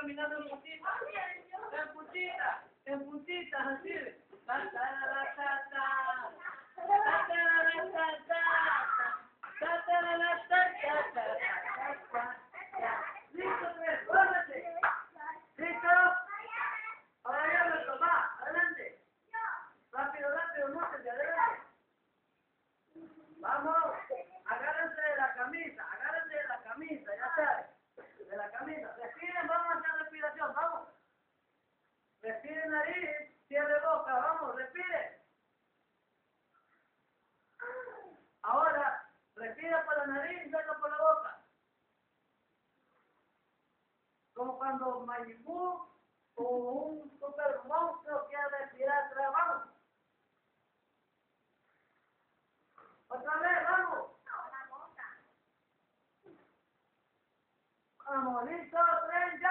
caminando en puntita. En puntita, en puntitas, así. Ta, ta, ta, ta, ta. Ta, ta, ta, ta, ta. Ta, ta, ta, ta, ta, ta. Listo, pues. ¿Listo? Ahora ya toma. Adelante. Rápido, rápido, adelante. Vamos. Nariz, cierre boca, vamos, respire. Ahora, respira por la nariz y saca por la boca. Como cuando Mayimú o un super monstruo quiere respirar atrás, vamos. Otra vez, vamos. Vamos, listo, tren, ya.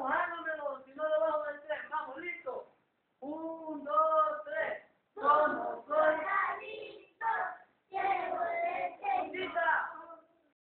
我爱豆豆